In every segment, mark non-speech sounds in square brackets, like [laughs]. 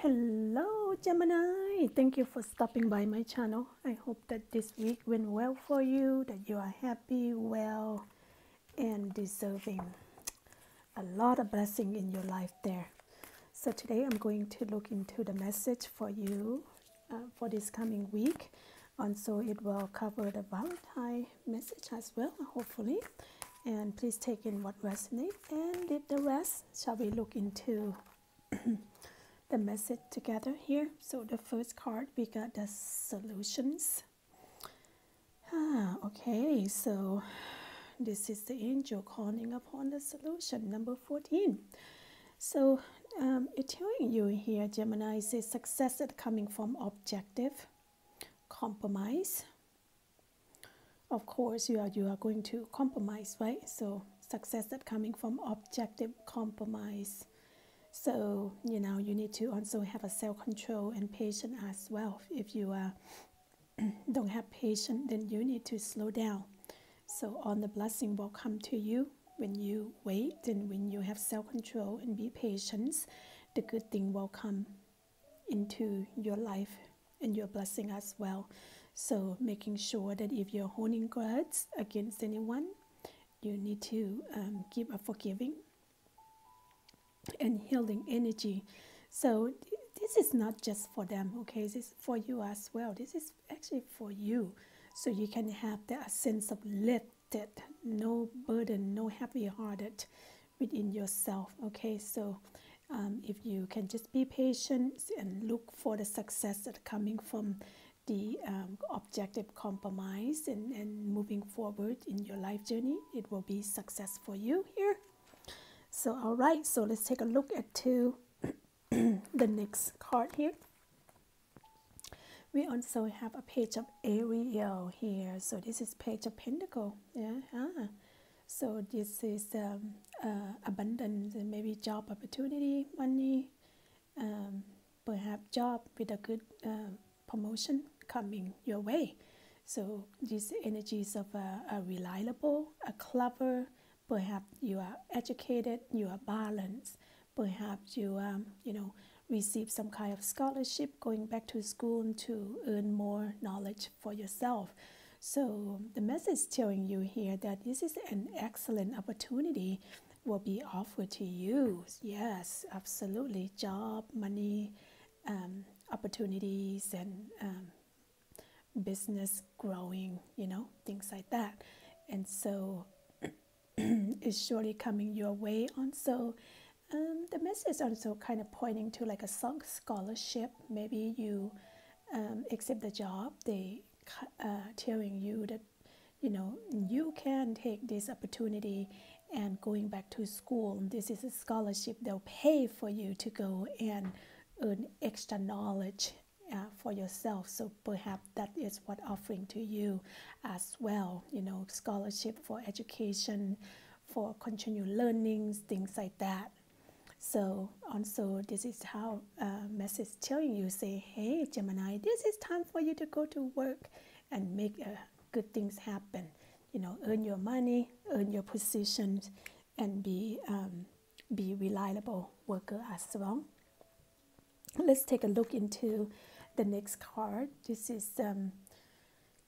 Hello, Gemini. Thank you for stopping by my channel. I hope that this week went well for you, that you are happy, well, and deserving a lot of blessing in your life there. So today I'm going to look into the message for you uh, for this coming week. And so it will cover the Valentine message as well, hopefully. And please take in what resonates and leave the rest. Shall we look into [clears throat] the message together here. So the first card we got the solutions. Ah, okay, so this is the angel calling upon the solution number 14. So um, it's telling you here, Gemini, is success that coming from objective compromise. Of course, you are you are going to compromise, right? So success that coming from objective compromise so, you know, you need to also have a self control and patience as well. If you uh, [clears throat] don't have patience, then you need to slow down. So, all the blessing will come to you when you wait and when you have self control and be patient. The good thing will come into your life and your blessing as well. So, making sure that if you're holding grudge against anyone, you need to um, give a forgiving and healing energy. So this is not just for them, okay? This is for you as well. This is actually for you. So you can have that sense of lifted, no burden, no heavy hearted within yourself, okay? So um, if you can just be patient and look for the success that coming from the um, objective compromise and, and moving forward in your life journey, it will be success for you here. So, all right, so let's take a look at to [clears throat] the next card here. We also have a page of Ariel here. So this is page of Pentacle. Yeah. Ah. So this is um, uh, abundance maybe job opportunity, money, um, perhaps job with a good uh, promotion coming your way. So these energies of a, a reliable, a clever, Perhaps you are educated, you are balanced. Perhaps you, um, you know, receive some kind of scholarship, going back to school to earn more knowledge for yourself. So the message telling you here that this is an excellent opportunity will be offered to you. Yes, absolutely. Job, money, um, opportunities, and um, business growing. You know, things like that. And so is surely coming your way. Also, um, the message also kind of pointing to like a song scholarship. Maybe you um, accept the job. They uh, telling you that you know you can take this opportunity and going back to school. This is a scholarship. They'll pay for you to go and earn extra knowledge uh, for yourself. So perhaps that is what offering to you as well. You know, scholarship for education, for continued learnings, things like that. So also this is how uh, message telling you say, hey Gemini, this is time for you to go to work and make uh, good things happen. You know, earn your money, earn your positions, and be um, be reliable worker as well. Let's take a look into the next card. This is um,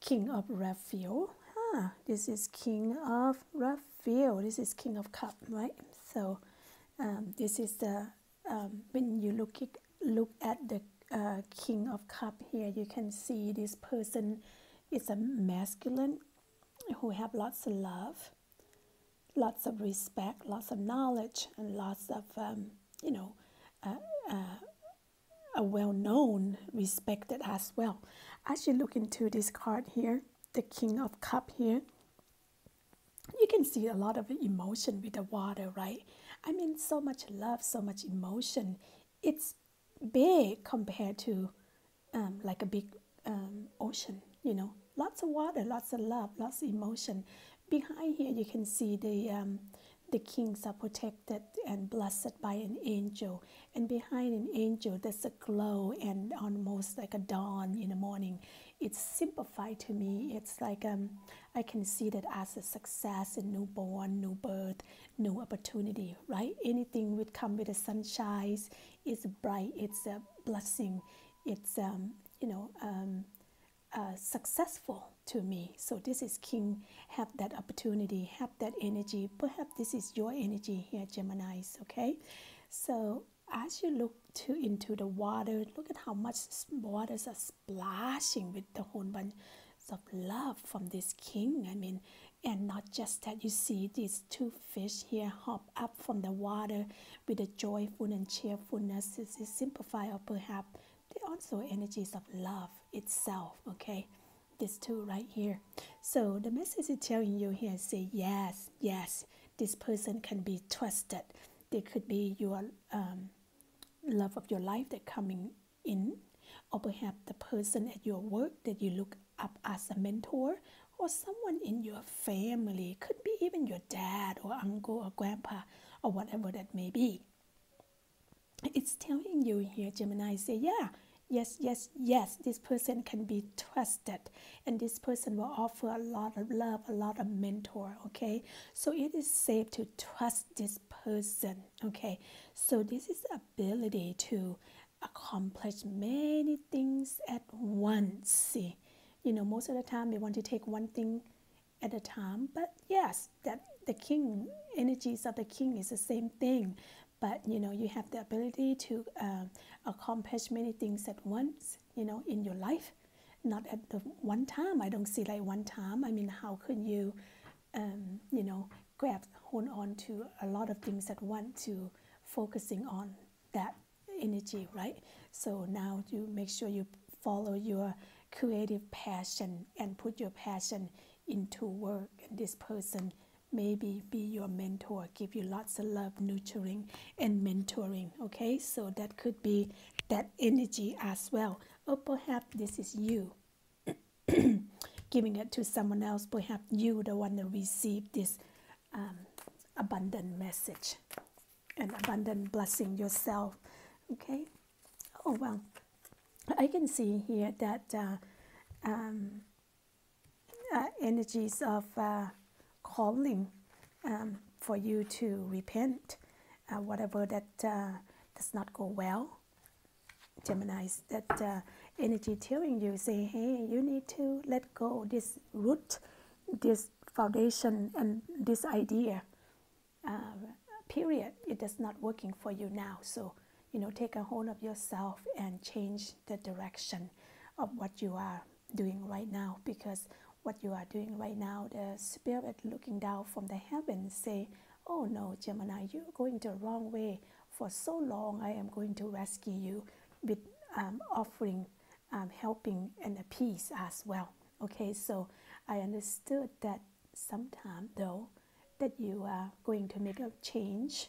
King of Raphael. Ah, this is King of Raphael. This is King of Cup, right? So um, this is the um, when you look look at the uh, King of Cup here, you can see this person is a masculine who have lots of love, lots of respect, lots of knowledge, and lots of um, you know. Uh, uh, a well known, respected as well. As you look into this card here, the King of Cup here, you can see a lot of emotion with the water, right? I mean, so much love, so much emotion. It's big compared to um, like a big um, ocean, you know. Lots of water, lots of love, lots of emotion. Behind here, you can see the um, the kings are protected and blessed by an angel. And behind an angel, there's a glow and almost like a dawn in the morning. It's simplified to me. It's like um, I can see that as a success, a newborn, new birth, new opportunity, right? Anything would come with the sunshine. It's bright. It's a blessing. It's um, you know um, uh, successful to me. So this is King. Have that opportunity. Have that energy. Perhaps this is your energy here, Gemini's. Okay, so as you look to into the water, look at how much waters are splashing with the whole bunch of love from this king. I mean, and not just that you see these two fish here hop up from the water with a joyful and cheerfulness. This is simplified, or perhaps they also energies of love itself. Okay, these two right here. So the message is telling you here: say yes, yes. This person can be trusted. They could be your um, love of your life that coming in, or perhaps the person at your work that you look up as a mentor, or someone in your family, could be even your dad or uncle or grandpa or whatever that may be. It's telling you here, Gemini, say, yeah, yes, yes, yes, this person can be trusted and this person will offer a lot of love, a lot of mentor, okay? So it is safe to trust this person, okay? So this is ability to accomplish many things at once. See, you know, most of the time we want to take one thing at a time, but yes, that the king energies of the king is the same thing but you know you have the ability to uh, accomplish many things at once you know in your life not at the one time i don't see like one time i mean how could you um, you know grab hold on to a lot of things at once to focusing on that energy right so now you make sure you follow your creative passion and put your passion into work and this person maybe be your mentor, give you lots of love, nurturing, and mentoring. Okay, so that could be that energy as well. Or perhaps this is you [clears throat] giving it to someone else. Perhaps you, the one that received this um, abundant message and abundant blessing yourself. Okay, oh well, I can see here that uh, um, uh, energies of uh, calling um, for you to repent, uh, whatever that uh, does not go well. Gemini's that uh, energy telling you, say, hey, you need to let go this root, this foundation, and this idea. Uh, period. it is not working for you now. So, you know, take a hold of yourself and change the direction of what you are doing right now because what you are doing right now, the spirit looking down from the heavens say, Oh no, Gemini, you're going the wrong way. For so long, I am going to rescue you with um, offering, um, helping, and a peace as well. Okay, so I understood that sometime though that you are going to make a change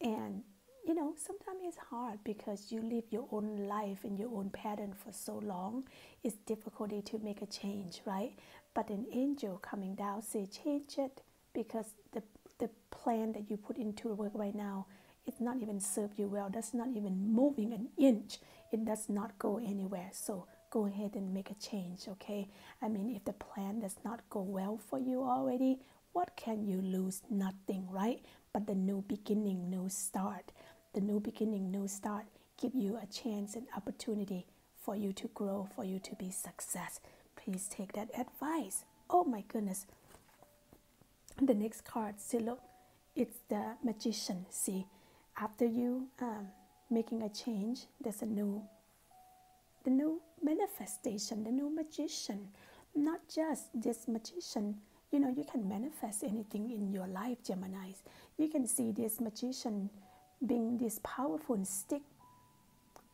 and you know, sometimes it's hard because you live your own life in your own pattern for so long. It's difficulty to make a change, right? But an angel coming down say change it because the the plan that you put into work right now it's not even serve you well. That's not even moving an inch. It does not go anywhere. So go ahead and make a change, okay? I mean, if the plan does not go well for you already, what can you lose? Nothing, right? But the new beginning, new start the new beginning, new start, give you a chance and opportunity for you to grow, for you to be success. Please take that advice. Oh my goodness. The next card, see look, it's the magician. See, after you um, making a change, there's a new, the new manifestation, the new magician. Not just this magician, you know, you can manifest anything in your life, Geminis. You can see this magician being this powerful stick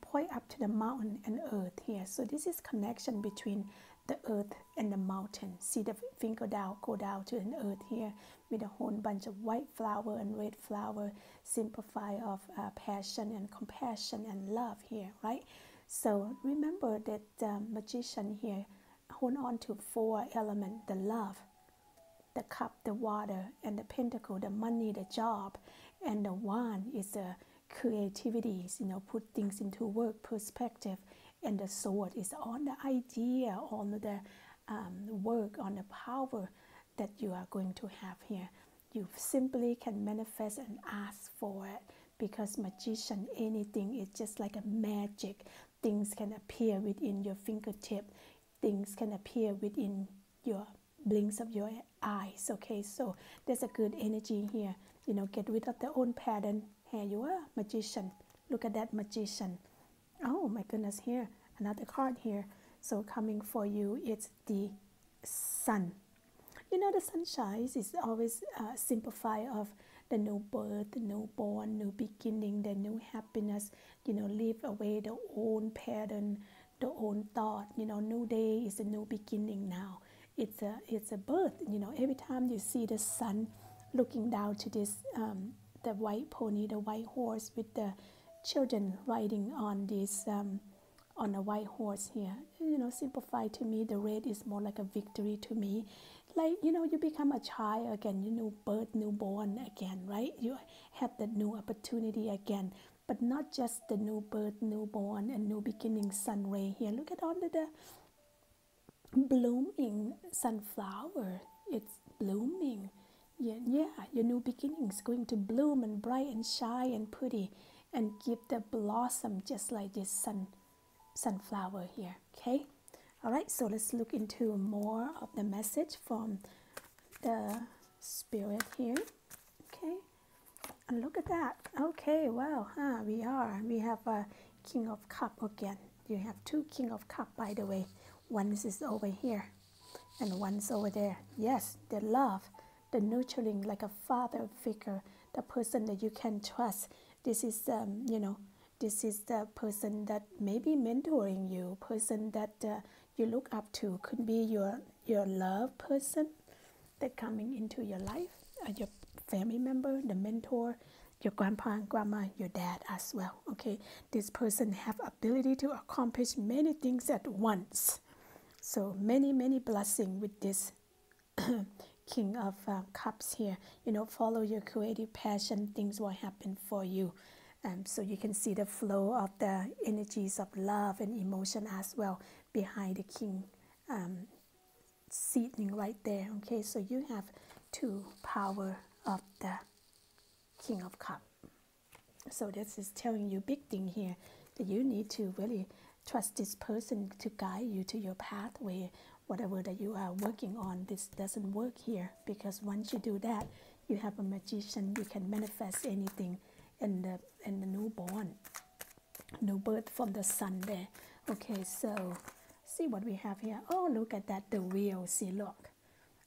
point up to the mountain and earth here. So this is connection between the earth and the mountain. See the finger down, go down to an earth here with a whole bunch of white flower and red flower, simplify of uh, passion and compassion and love here, right? So remember that the magician here hold on to four element, the love, the cup, the water, and the pentacle, the money, the job, and the one is the creativity, you know, put things into work perspective, and the sword is on the idea, on the um, work, on the power that you are going to have here. You simply can manifest and ask for it because magician, anything is just like a magic. Things can appear within your fingertip. Things can appear within your blinks of your eyes. Okay, so there's a good energy here. You know, get rid of the old pattern. Here you are, magician. Look at that magician. Oh my goodness, here another card here. So coming for you, it's the sun. You know, the sunshine is always uh, simplify of the new birth, the new born, new beginning, the new happiness. You know, leave away the old pattern, the old thought. You know, new day is a new beginning now. It's a it's a birth. You know, every time you see the sun looking down to this um, the white pony, the white horse with the children riding on this um, on a white horse here. You know, simplify to me, the red is more like a victory to me. Like, you know, you become a child again, you new birth, newborn again, right? You have that new opportunity again. But not just the new birth, newborn, and new beginning sun ray here. Look at under the blooming sunflower. It's blooming. Yeah, yeah, your new beginning is going to bloom and bright and shy and pretty and give the blossom just like this sun sunflower here okay all right so let's look into more of the message from the spirit here. Okay. And look at that. Okay well huh, we are. We have a king of cup again. You have two king of cup by the way. One is over here and one's over there. Yes the love the nurturing like a father figure the person that you can trust. This is um, you know this is the person that may be mentoring you person that uh, you look up to could be your your love person that coming into your life uh, your family member the mentor your grandpa and grandma your dad as well okay? This person have ability to accomplish many things at once. So many many blessing with this [coughs] king of uh, cups here. You know follow your creative passion things will happen for you. Um, so you can see the flow of the energies of love and emotion as well behind the king um, seating right there okay? So you have two power of the king of cup. So this is telling you big thing here that you need to really trust this person to guide you to your pathway. Whatever that you are working on this doesn't work here because once you do that you have a magician you can manifest anything in the in the newborn new birth from the sun there okay? So see what we have here. Oh look at that the wheel. See look.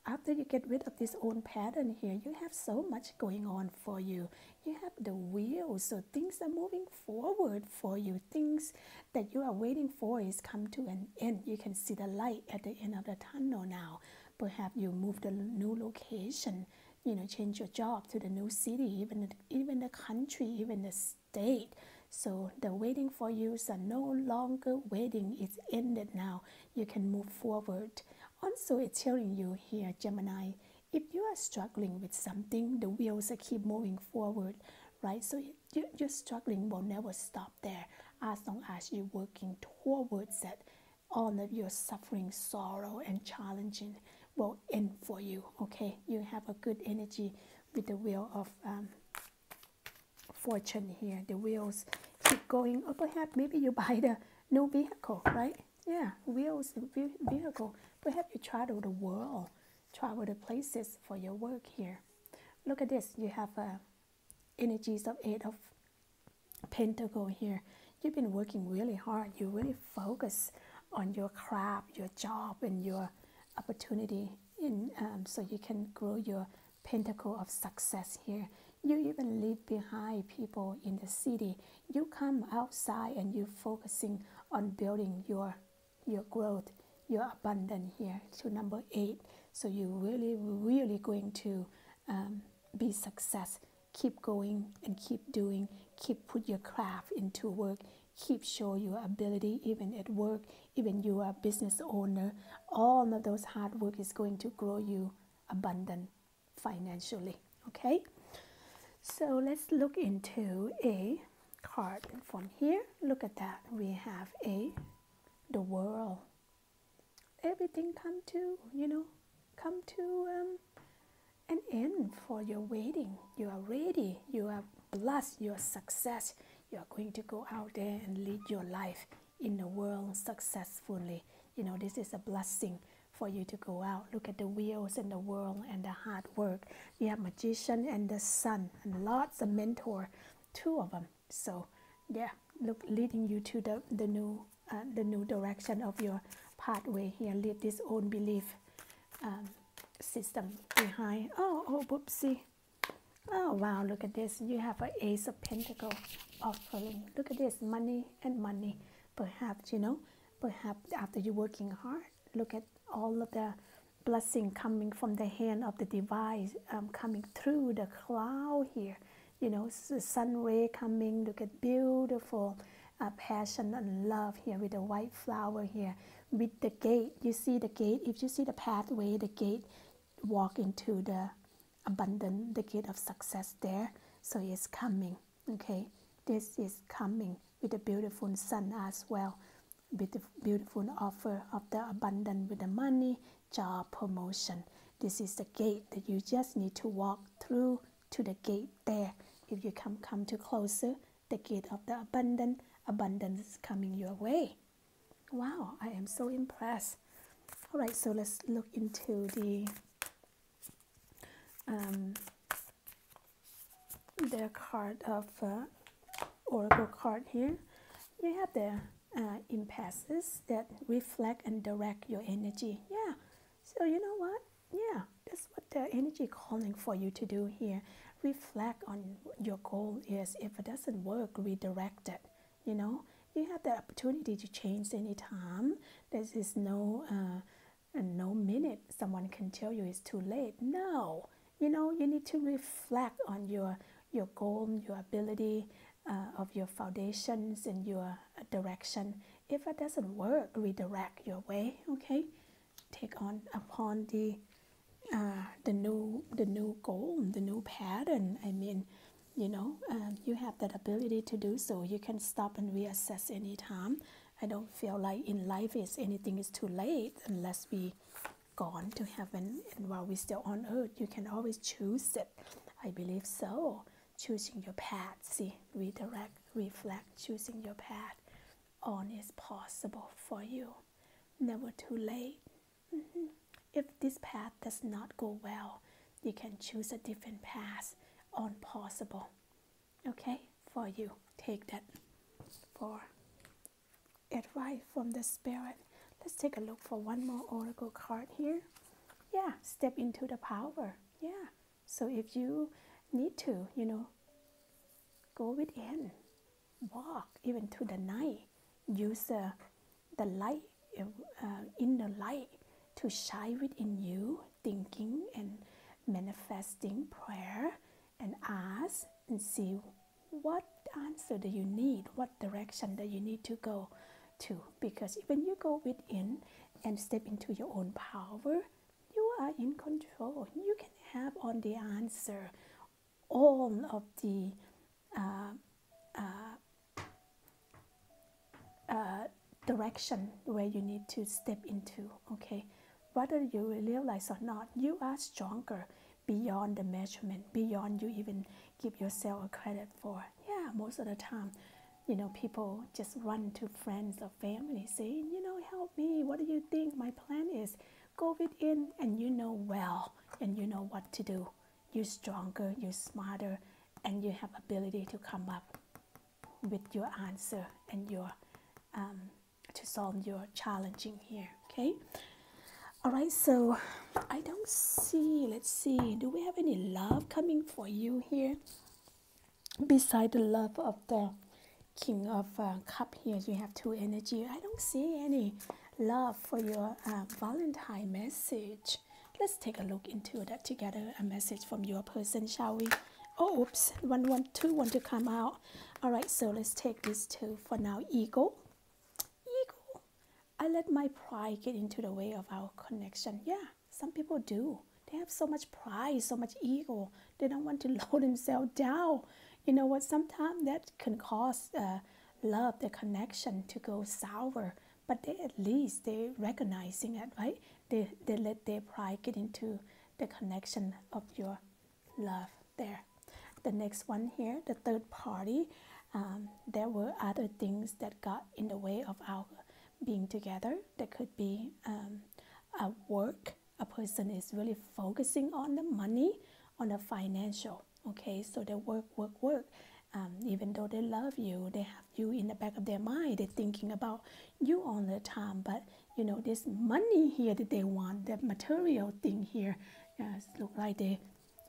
After you get rid of this old pattern here you have so much going on for you. You have the wheel so things are moving forward for you. Things that you are waiting for is come to an end. You can see the light at the end of the tunnel now. Perhaps you move to a new location you know change your job to the new city even even the country even the state so the waiting for you is no longer waiting. It's ended now. You can move forward. Also it's telling you here gemini. If you are struggling with something the wheels are keep moving forward right? So you, your struggling will never stop there as long as you're working towards that. all of your suffering sorrow and challenging will end for you. Okay, you have a good energy with the wheel of um, fortune here. The wheels keep going, or perhaps maybe you buy the new vehicle, right? Yeah, wheels vehicle. Perhaps you travel the world, travel the places for your work here. Look at this. You have uh, energies of eight of pentacle here. You've been working really hard. You really focus on your craft, your job, and your opportunity in um, so you can grow your pentacle of success here you even leave behind people in the city. You come outside and you're focusing on building your your growth your abundance here to number eight. So you really really going to um, be success. Keep going and keep doing. Keep put your craft into work. Keep show your ability even at work even you are a business owner. All of those hard work is going to grow you abundant financially okay so let's look into a card from here. Look at that. We have a the world. Everything come to you know come to um, an end for your waiting. You are ready. You are blessed. You are success. You are going to go out there and lead your life in the world successfully. You know this is a blessing for you to go out. Look at the wheels in the world and the hard work. You have magician and the sun and lots of mentor two of them so yeah look leading you to the, the new uh, the new direction of your pathway here. Leave this own belief um, system behind. Oh oh whoopsie. Oh wow look at this. You have an ace of pentacle offering. Look at this money and money perhaps you know perhaps after you're working hard look at all of the blessing coming from the hand of the device um, coming through the cloud here. You know the sun ray coming look at beautiful uh, passion and love here with the white flower here. With the gate you see the gate? If you see the pathway the gate walk into the abundant the gate of success there. So it's coming okay? This is coming with the beautiful sun as well beautiful offer of the abundant with the money job promotion. This is the gate that you just need to walk through to the gate there. If you come come to closer the gate of the abundant abundance is coming your way. Wow i am so impressed. All right so let's look into the um, the card of uh, oracle card here. You have the uh, impasses that reflect and direct your energy. Yeah. So you know what? Yeah that's what the energy calling for you to do here. Reflect on your goal is if it doesn't work redirect it you know? You have the opportunity to change anytime. There is no uh, no minute someone can tell you it's too late. No. You know you need to reflect on your your goal your ability uh, of your foundations and your direction. If it doesn't work redirect your way okay? Take on upon the uh, the new the new goal the new pattern. I mean you know um, you have that ability to do so. You can stop and reassess anytime. I don't feel like in life is anything is too late unless we gone to heaven and while we're still on earth you can always choose it. I believe so choosing your path. See redirect reflect choosing your path. On is possible for you. Never too late. Mm-hmm. if this path does not go well you can choose a different path. On possible. Okay? For you. Take that for advice from the spirit. Let's take a look for one more oracle card here. Yeah step into the power. Yeah. So if you need to you know go within walk even to the night use uh, the light uh, in the light to shine within you thinking and manifesting prayer and ask and see what answer do you need what direction that you need to go to. Because when you go within and step into your own power you are in control. You can have on the answer all of the uh, uh, uh, direction where you need to step into okay? Whether you realize or not you are stronger beyond the measurement beyond you even give yourself a credit for. Yeah most of the time you know people just run to friends or family saying you know help me. What do you think my plan is? Go within and you know well and you know what to do you're stronger you're smarter and you have ability to come up with your answer and your um, to solve your challenging here okay? All right so i don't see let's see do we have any love coming for you here? Beside the love of the king of uh, cup here you have two energy. I don't see any love for your uh, valentine message let's take a look into that together a message from your person shall we? Oh oops one one two want to come out. All right so let's take this two for now. Ego. Ego. I let my pride get into the way of our connection. Yeah some people do. They have so much pride so much ego. They don't want to [laughs] lower themselves down. You know what? Sometimes that can cause uh, love the connection to go sour. But they at least they're recognizing it, right? They they let their pride get into the connection of your love there. The next one here, the third party, um, there were other things that got in the way of our being together. There could be um, a work. A person is really focusing on the money, on the financial. Okay, so they work, work, work. Um, even though they love you, they have you in the back of their mind. They're thinking about you all the time. But you know, this money here that they want, the material thing here, yes, look like they,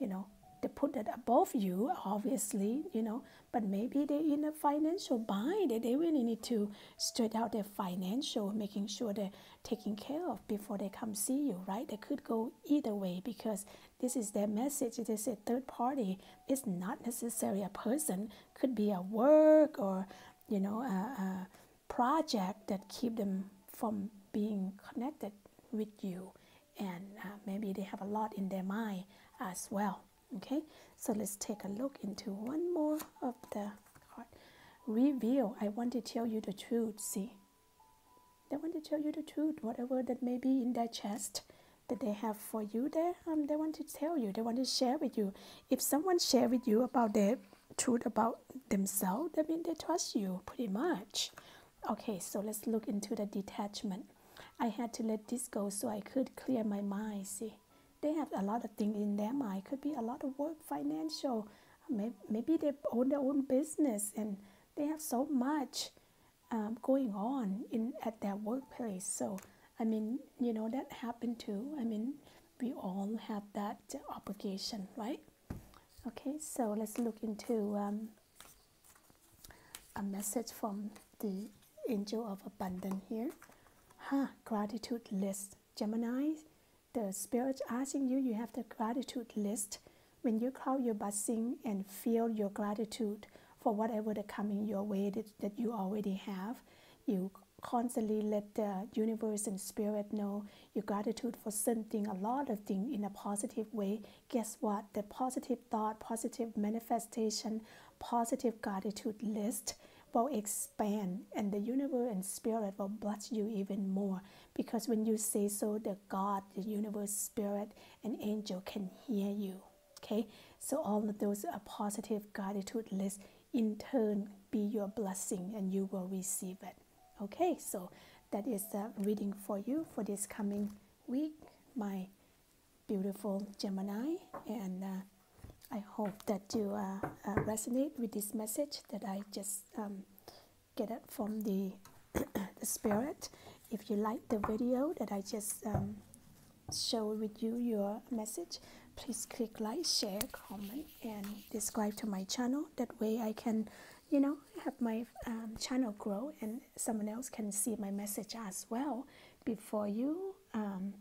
you know, they put that above you, obviously, you know, but maybe they're in a financial bind that they really need to straight out their financial, making sure they're taken care of before they come see you, right? They could go either way because this is their message. It is a third party. It's not necessarily a person. Could be a work or, you know, a, a project that keep them from being connected with you. And uh, maybe they have a lot in their mind as well okay? So let's take a look into one more of the card reveal. I want to tell you the truth see. They want to tell you the truth whatever that may be in their chest that they have for you there um, they want to tell you they want to share with you. If someone share with you about their truth about themselves that means they trust you pretty much. Okay so let's look into the detachment i had to let this go so i could clear my mind see they have a lot of things in their mind. Could be a lot of work, financial. Maybe they own their own business and they have so much um, going on in at their workplace. So I mean, you know that happened too. I mean, we all have that obligation, right? Okay, so let's look into um, a message from the angel of abundance here. Huh, gratitude list. Gemini, the spirit asking you, you have the gratitude list. When you count your blessing and feel your gratitude for whatever that coming your way that, that you already have, you constantly let the universe and spirit know your gratitude for something, a lot of things in a positive way. Guess what? The positive thought, positive manifestation, positive gratitude list will expand and the universe and spirit will bless you even more. Because when you say so the god the universe spirit and angel can hear you okay? So all of those are positive gratitude lists. In turn be your blessing and you will receive it okay? So that is the reading for you for this coming week my beautiful gemini. And uh, I hope that you uh, uh, resonate with this message that I just um, get it from the, [coughs] the spirit. If you like the video that I just um, showed with you your message, please click like, share, comment, and subscribe to my channel. That way I can, you know, have my um, channel grow and someone else can see my message as well. Before you um,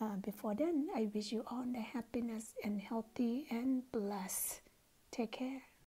uh, before then, I wish you all the happiness and healthy and blessed. Take care.